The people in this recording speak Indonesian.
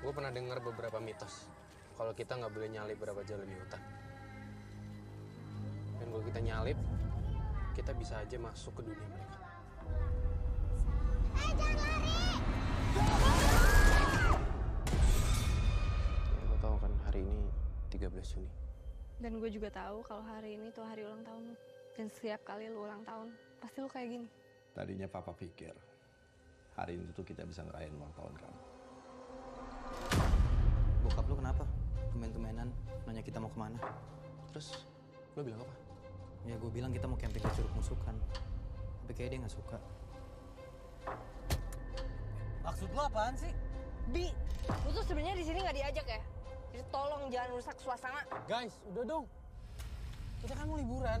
Gue pernah dengar beberapa mitos kalau kita nggak boleh nyalip berapa jalan di hutan. Dan kalau kita nyalip, kita bisa aja masuk ke dunia mereka. Ya, lo tau kan hari ini 13 Juni. Dan gue juga tahu kalau hari ini tuh hari ulang tahun. Dan setiap kali lu ulang tahun, pasti lu kayak gini. Tadinya papa pikir hari ini tuh kita bisa ngerayain ulang tahun kamu. Bokap lu kenapa? Tumen-tumenan nanya kita mau ke mana. Terus, lo bilang apa? Ya gue bilang kita mau camping ke Curug Musukan. Tapi kayaknya dia nggak suka. Maksud lu apaan sih? Bi, lu tuh sebenarnya di sini nggak diajak ya? Jadi tolong jangan rusak suasana. Guys, udah dong. Kita kan mau liburan.